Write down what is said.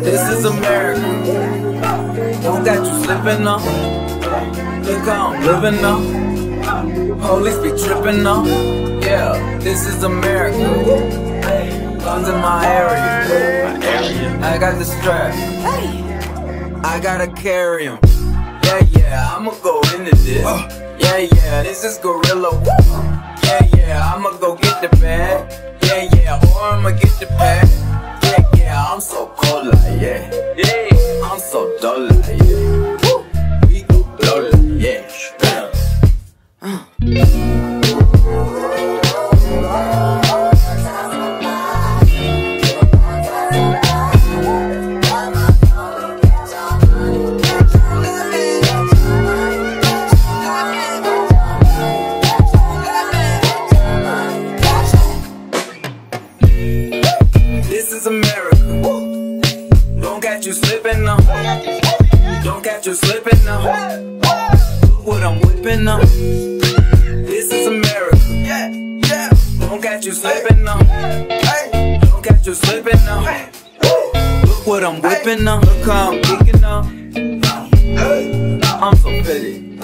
This is America. Don't got you slipping now. Look how I'm living now. Police be tripping now. Yeah, this is America. Guns in my area. I got the strap. I gotta carry 'em. Yeah, yeah, I'ma go into this. Yeah, yeah, this is Gorilla. Yeah, yeah, I'ma go get the bag. So dull yeah. Woo. We go like yeah. This is America. Catch you slipping now. Don't catch you slipping now. Look what I'm whipping now. This is America. Don't catch you slipping now. Don't catch you slipping now. Look what I'm whipping now. Look how I'm kicking now. I'm so pretty.